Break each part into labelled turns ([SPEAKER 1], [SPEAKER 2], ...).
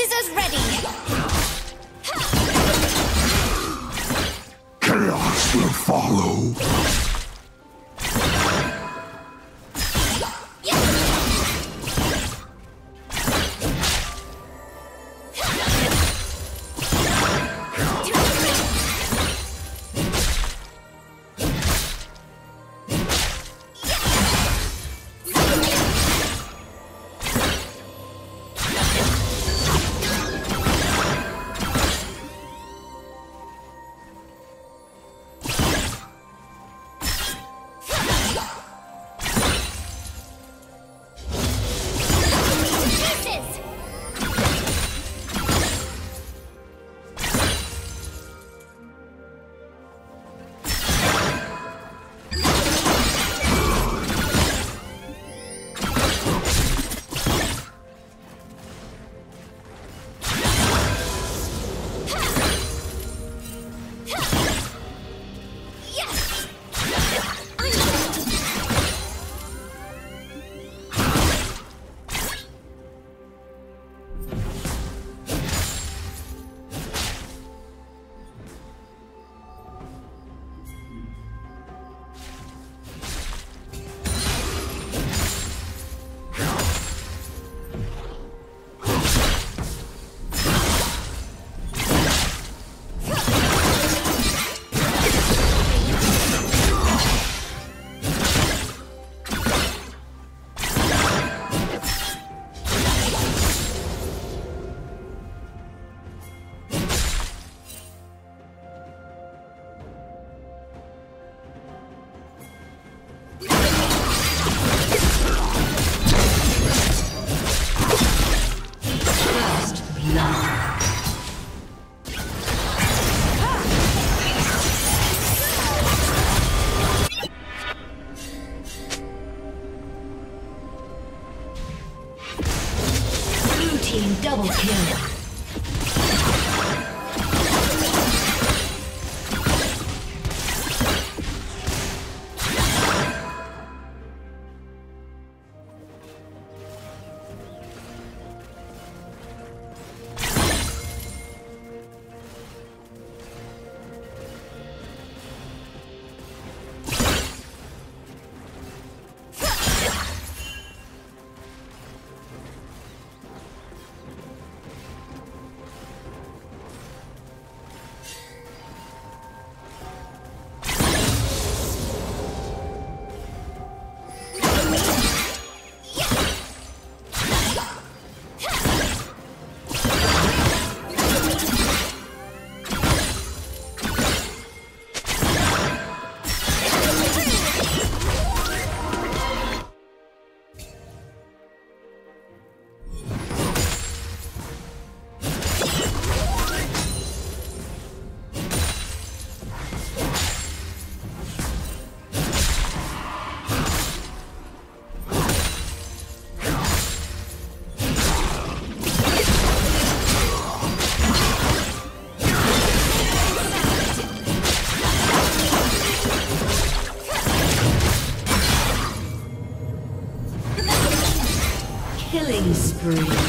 [SPEAKER 1] scissors ready.
[SPEAKER 2] Chaos will follow.
[SPEAKER 3] Killing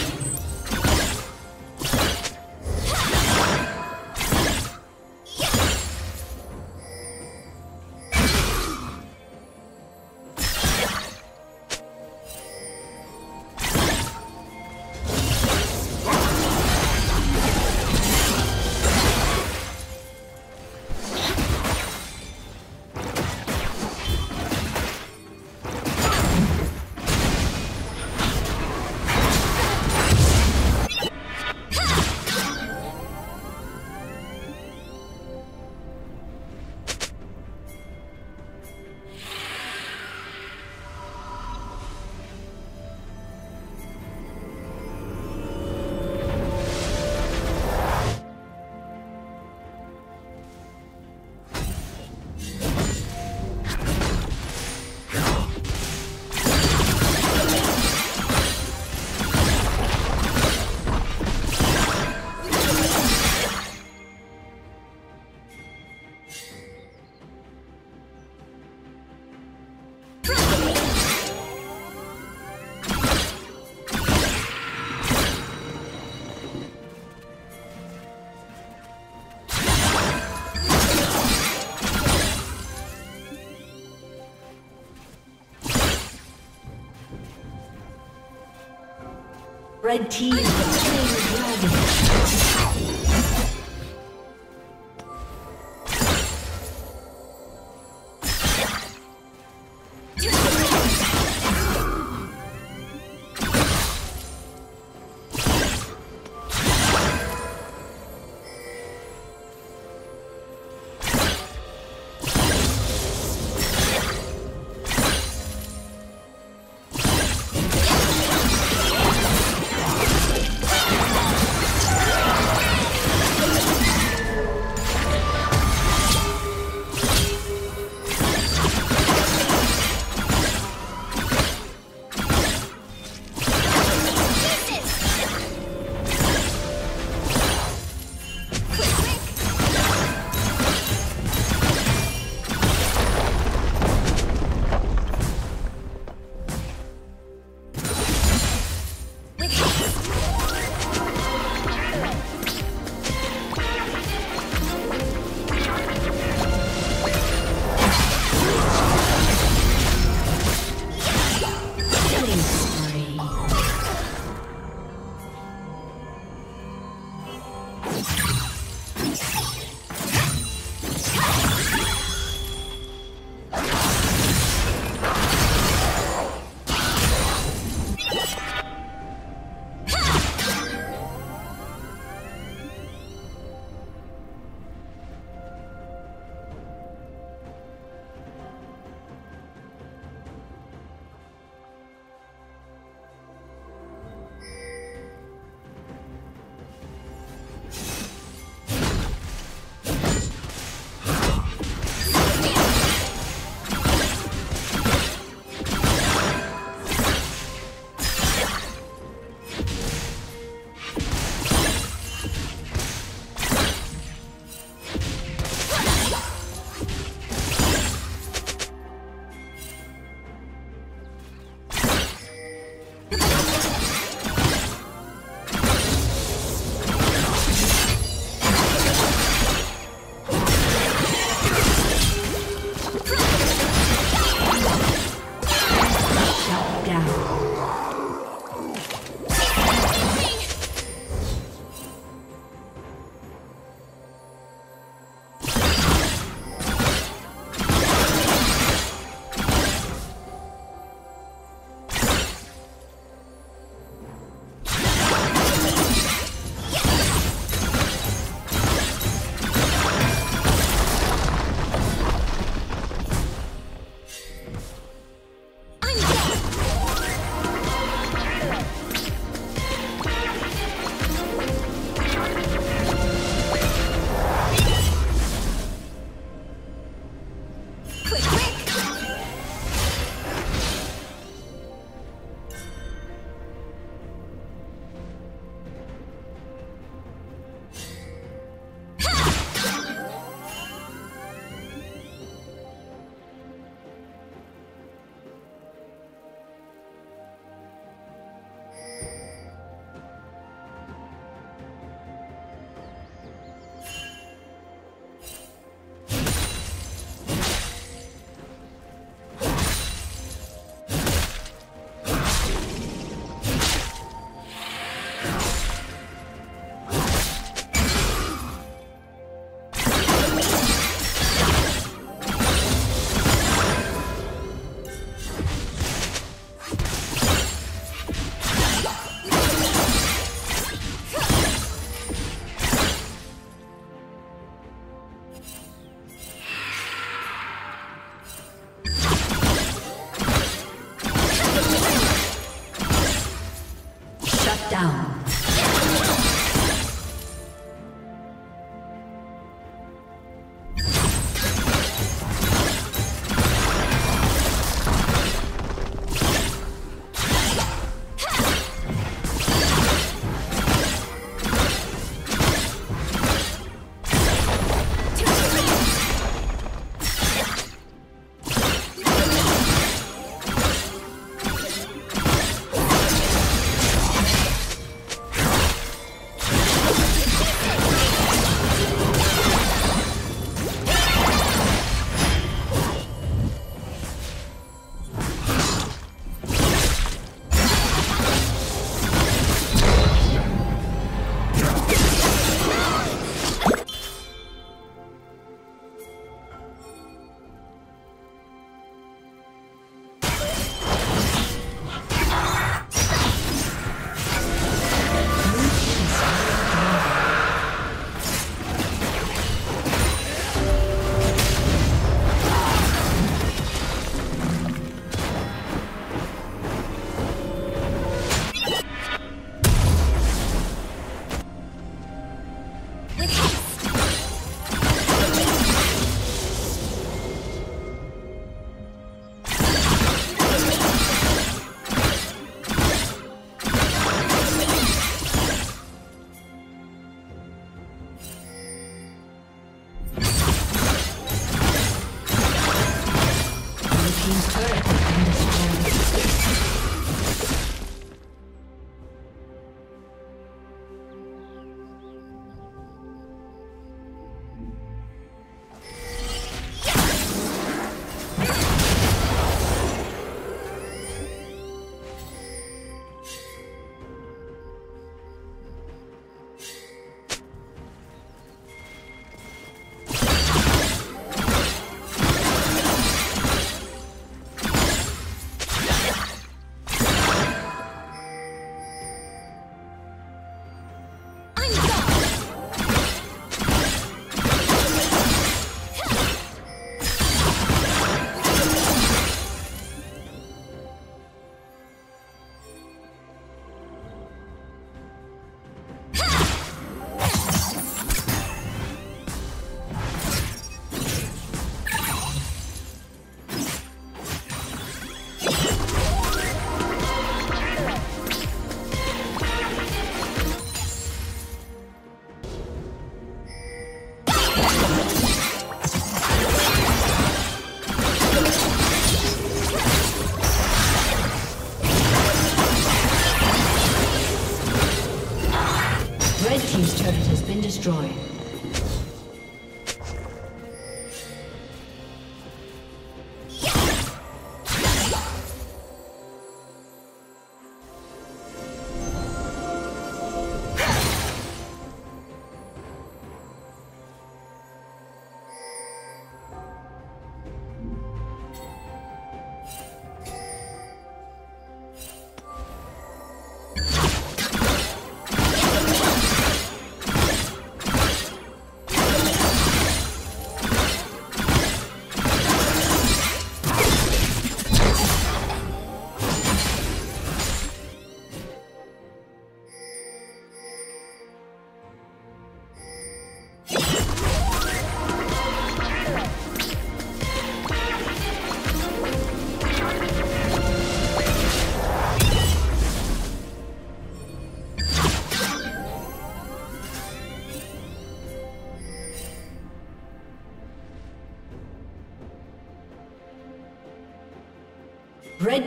[SPEAKER 2] Red team.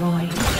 [SPEAKER 2] destroyed.